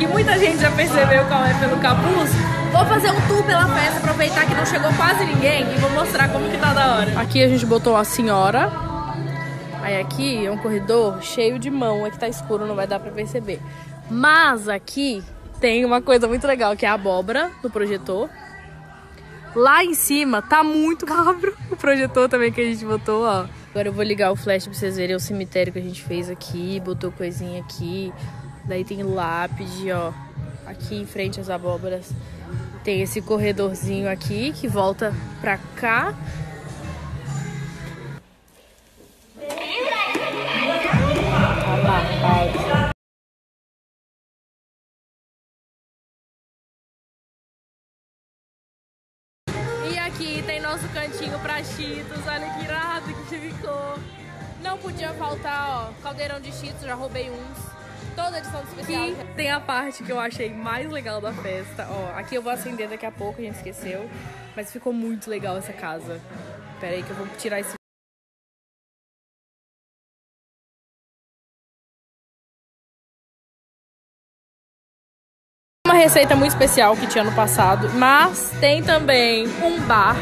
que muita gente já percebeu qual é pelo capuz, vou fazer um tour pela festa, aproveitar que não chegou quase ninguém e vou mostrar como que tá da hora. Aqui a gente botou a senhora. Aí aqui é um corredor cheio de mão, aqui tá escuro, não vai dar pra perceber. Mas aqui tem uma coisa muito legal, que é a abóbora do projetor. Lá em cima tá muito cabro o projetor também que a gente botou, ó. Agora eu vou ligar o flash pra vocês verem o cemitério que a gente fez aqui, botou coisinha aqui. Daí tem lápide, ó. Aqui em frente às abóboras. Tem esse corredorzinho aqui que volta pra cá. E aqui tem nosso cantinho pra Cheetos. Olha que irado que ficou. Não podia faltar, ó, caldeirão de Cheetos, já roubei uns. Toda edição especial. Aqui tem a parte que eu achei mais legal da festa. Ó, aqui eu vou acender daqui a pouco, a gente esqueceu. Mas ficou muito legal essa casa. Pera aí que eu vou tirar esse receita muito especial que tinha no passado, mas tem também um bar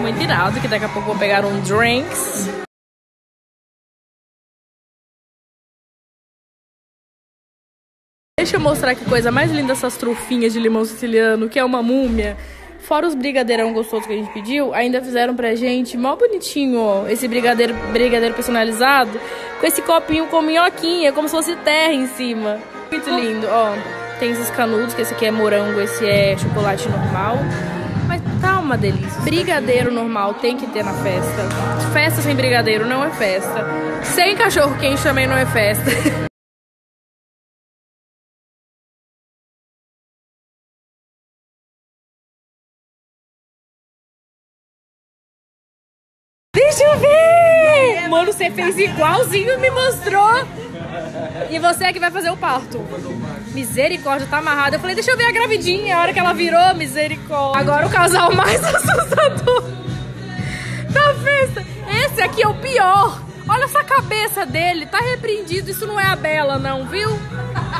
muito irado, que daqui a pouco vou pegar um drinks. Deixa eu mostrar que coisa mais linda essas trufinhas de limão siciliano, que é uma múmia. Fora os brigadeirão gostosos que a gente pediu, ainda fizeram pra gente, mó bonitinho, ó, esse brigadeiro, brigadeiro personalizado, com esse copinho com minhoquinha, como se fosse terra em cima. Muito lindo, ó. Tem esses canudos, que esse aqui é morango, esse é chocolate normal. Mas tá uma delícia. Brigadeiro normal tem que ter na festa. Festa sem brigadeiro não é festa. Sem cachorro quente também não é festa. Deixa eu ver! Mano, você fez igualzinho, me mostrou. E você é que vai fazer o parto. Misericórdia, tá amarrada. Eu falei, deixa eu ver a gravidinha. A hora que ela virou, misericórdia. Agora o casal mais assustador da festa. Esse aqui é o pior. Olha essa cabeça dele, tá repreendido. Isso não é a Bela, não, viu?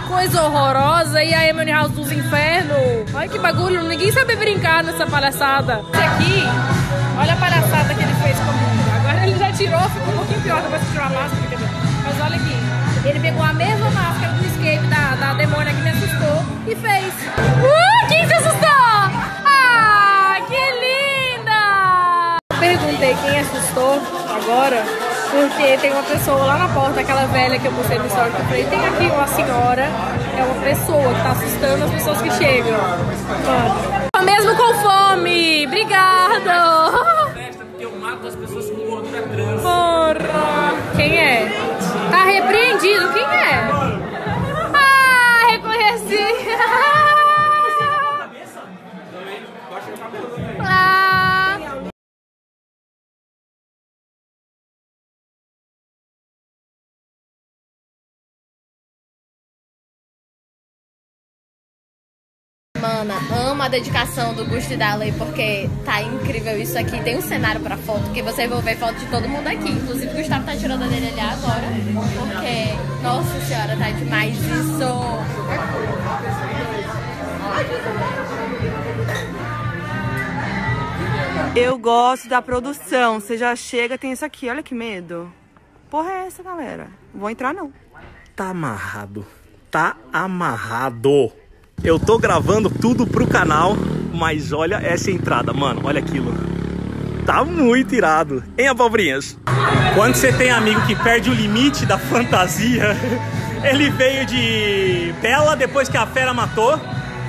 Coisa horrorosa. E a Emily House dos Infernos. Olha que bagulho, ninguém sabe brincar nessa palhaçada. Esse aqui, olha a palhaçada que ele fez comigo. Agora ele já tirou, ficou um pouquinho pior depois que tirou a máscara. quer. Mas olha aqui, ele pegou a mesma máscara do escape da, da demônia que me assustou e fez. Uh, quem se assustou? Ah, que linda! Perguntei quem assustou agora, porque tem uma pessoa lá na porta, aquela velha que eu postei no story, que eu falei, tem aqui uma senhora, é uma pessoa que tá assustando as pessoas que chegam. Mano, mesmo com fome! Obrigado! Festa porque eu mato as pessoas com gordura trans. Porra! Quem é? Tá repreendido, quem é? Ah, reconheci! Ah. Mana, amo a dedicação do Gusto e da Lei porque tá incrível isso aqui. Tem um cenário pra foto que vocês vão ver foto de todo mundo aqui. Inclusive o Gustavo tá tirando a dele ali agora. Porque, nossa senhora, tá demais isso. Eu gosto da produção. Você já chega, tem isso aqui. Olha que medo. Porra é essa, galera? Vou entrar, não. Tá amarrado. Tá amarrado. Eu tô gravando tudo pro canal, mas olha essa entrada, mano. Olha aquilo. Tá muito irado. Hein, abobrinhas? Quando você tem amigo que perde o limite da fantasia, ele veio de Bela depois que a fera matou.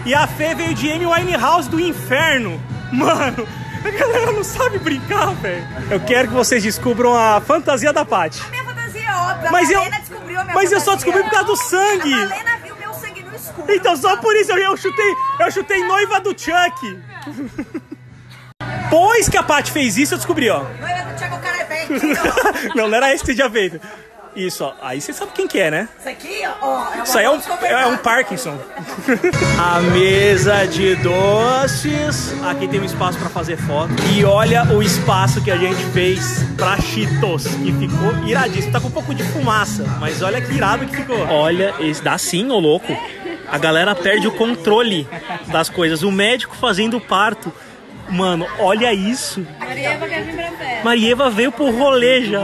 E a Fê veio de Amy Winehouse do inferno. Mano, a galera não sabe brincar, velho. Eu quero que vocês descubram a fantasia da Paty. Minha fantasia é óbvia. Mas a eu- descobriu a minha Mas eu fantasia. só descobri por causa do sangue. A Malena viu meu sangue no escuro. Então só por isso eu, eu chutei, eu chutei noiva do Chuck. Pois que a Paty fez isso, eu descobri, ó. Noiva do Thiago Carapete. Não, não era esse que você tinha feito. Isso, ó. Aí você sabe quem que é, né? Isso aqui, ó. É Isso aí é um, é um Parkinson. A mesa de doces. Aqui tem um espaço pra fazer foto. E olha o espaço que a gente fez pra Cheetos, que ficou iradíssimo. Tá com um pouco de fumaça, mas olha que irado que ficou. Olha, esse dá sim, ô louco. A galera perde o controle das coisas. O médico fazendo o parto. Mano, olha isso. Marieva quer vir pra festa. Marieva veio pro rolê já.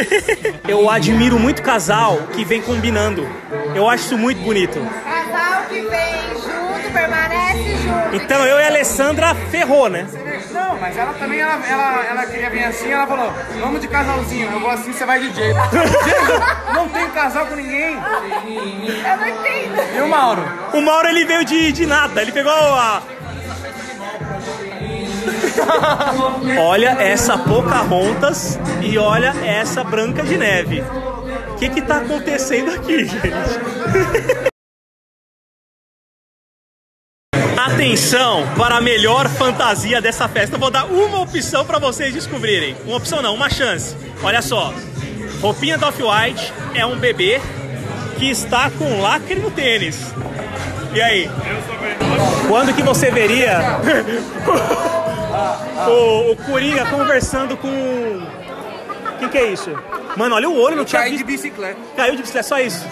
Eu admiro muito casal que vem combinando. Eu acho isso muito bonito. Casal que vem junto, permanece junto. Então eu e a Alessandra ferrou, né? Não, mas ela também, ela, ela, ela queria vir assim, ela falou, vamos de casalzinho, eu vou assim, você vai de jeito. Não tem casal com ninguém. Eu não entendo. E o Mauro? O Mauro ele veio de, de nada, ele pegou a. olha essa Pocahontas e olha essa Branca de Neve. O que que tá acontecendo aqui, gente? Atenção para a melhor fantasia dessa festa. Eu vou dar uma opção para vocês descobrirem. Uma opção não, uma chance. Olha só. Roupinha do Off-White é um bebê que está com lacre no tênis. E aí? Quando que você veria o, o Coringa conversando com. O que, é isso? Mano, olha o olho, não tinha Caí de bicicleta. Caiu de bicicleta, só isso.